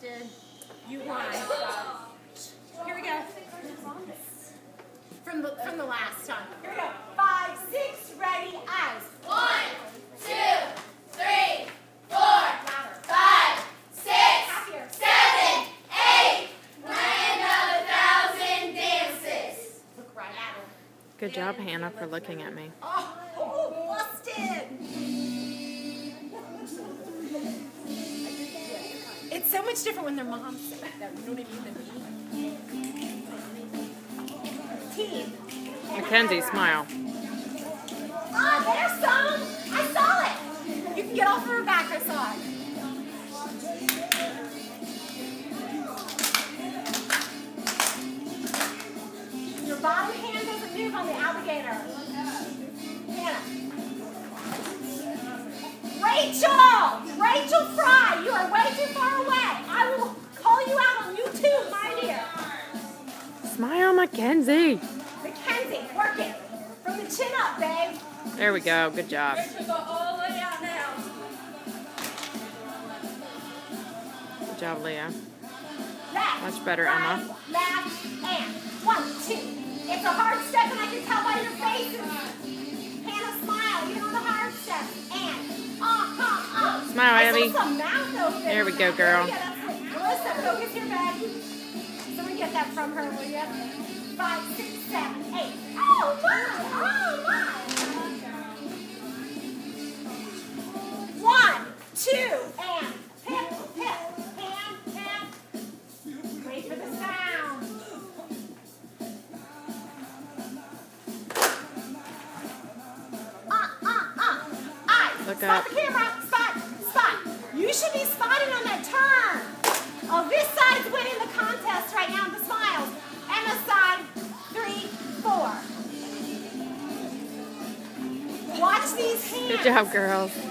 busted. You won. Here we go. From the from the last time. Here we go. Five, six, ready, eyes. One, two, three, four, five, six, Happier. land of a thousand dances. Look right at her. Good job, Hannah, for looking at me. Much different when their moms say that. You know what I mean? Team. Mackenzie, smile. Ah, there's some. I saw it. You can get off of her back. I saw it. Your bottom hand doesn't move on the alligator. Hannah. Rachel! Rachel Fry, you are way too far away. Mackenzie. Mackenzie, work it. From the chin up, babe. There we go. Good job. Go all the way out now. Good job, Leah. Left. Much better, right, Emma. Left and one, two. It's a hard step, and I can tell by your faces. Hannah, smile. You know the hard step. And uh, come up. Smile, I Abby. saw some mouth open. There we go, girl. Yeah, that's it. Melissa, focus your bag. Someone get that from her, will you? Five, six, seven, eight. Oh my! Oh my! One, two, and hip, hip, hand, hip. Wait for the sound. Uh, uh, uh. Look spot up. the camera. Spot, spot. You should be spotting on that turn. Oh, this side's winning the contest right now. The Watch these hands. Good job, girls. And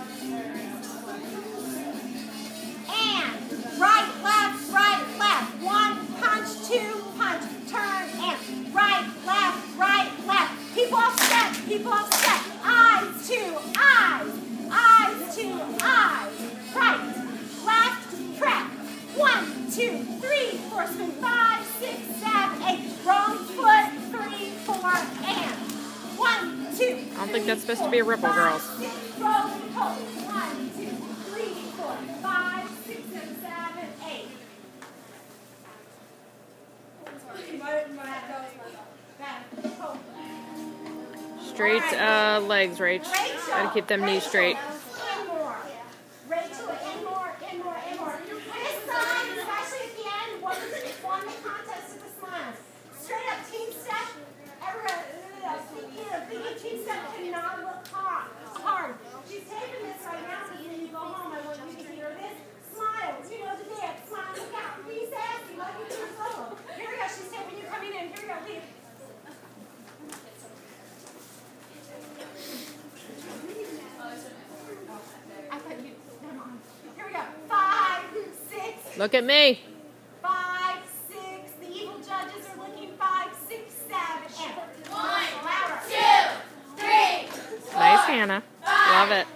right, left, right, left. One punch, two punch, turn and right, left, right, left. Keep off step, keep off step. Eyes to eyes, eyes to eyes. Right, left, prep. One, two, three, four, spin five, six, seven, eight. Wrong foot, three, four, and. I don't think that's supposed to be a ripple, girls. Straight uh, legs, Rach. Gotta keep them knees straight. In more. Rachel, in more, in more, in more. This side, especially at the end, won, won the contest of the smiles. Straight up team step. Everyone, uh, thinking, thinking team step cannot look hard. hard. She's taking this right now, so when you go home, I want you to hear this. Smile. You know the dance. Smile. Look out. Please ask you like you do a solo. Here we go. She's taking you coming in. Here we go. Leave. I thought you. Come on. Here we go. Five, six, Look at me. five, six. The evil judges are looking. Five, six, seven, and One, louder. Nice, Hannah. Love it.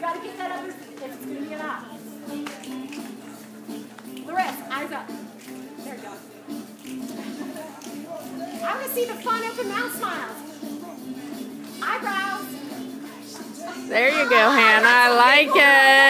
Got to get that up if it's going to get up. Larissa, eyes up. There you go. I want to see the fun open mouth smiles. Eyebrows. There you go, Hannah. I like it.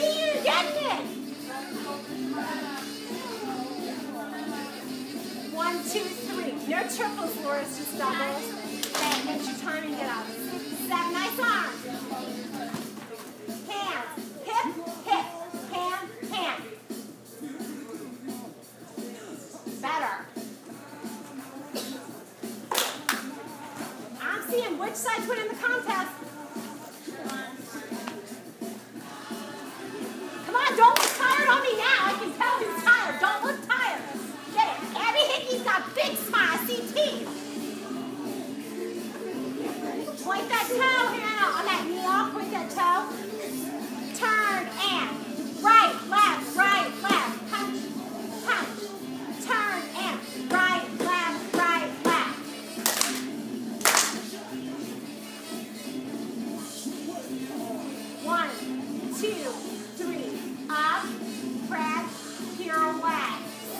triples, just doubles. Okay, get your time and get up. Seven, nice arms. Hands, hip, hip, hand, hand. Better. I'm seeing which side's winning the contest. Come on, don't look tired on me now. I can tell he's tired. Don't look tired. Get it. Abby Hickey's got big smile.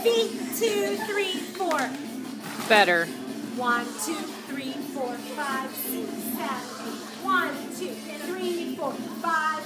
Feet, two, three, four. Better. One, two, three, four, five, six, seven, eight. One, two, three, four, five, six, and seven, eight. Five,